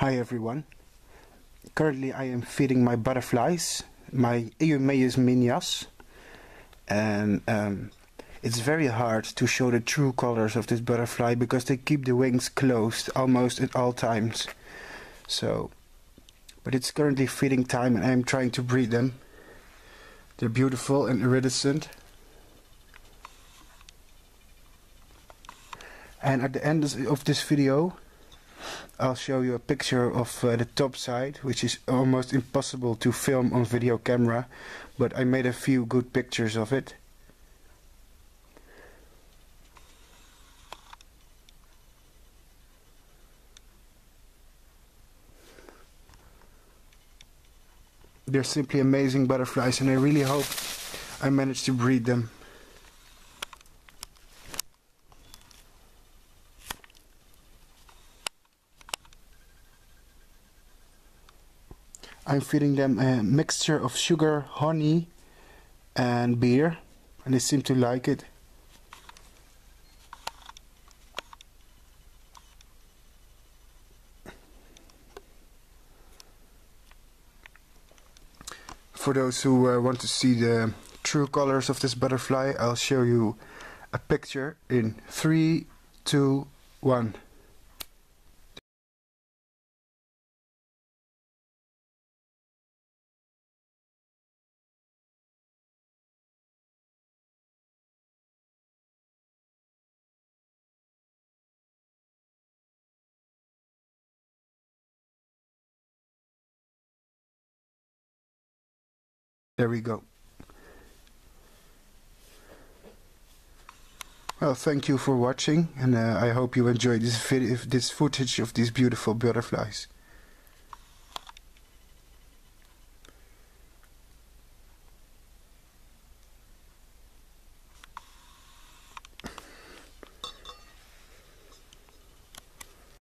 Hi everyone. Currently I am feeding my butterflies, my Eumaeus minyas, and um, it's very hard to show the true colors of this butterfly because they keep the wings closed almost at all times. So, but it's currently feeding time and I'm trying to breed them. They're beautiful and iridescent. And at the end of this video I'll show you a picture of uh, the top side which is almost impossible to film on video camera but I made a few good pictures of it. They're simply amazing butterflies and I really hope I manage to breed them I'm feeding them a mixture of sugar, honey and beer and they seem to like it. For those who uh, want to see the true colors of this butterfly, I'll show you a picture in three, two, one. 2, 1. There we go. Well, thank you for watching, and uh, I hope you enjoyed this video, this footage of these beautiful butterflies.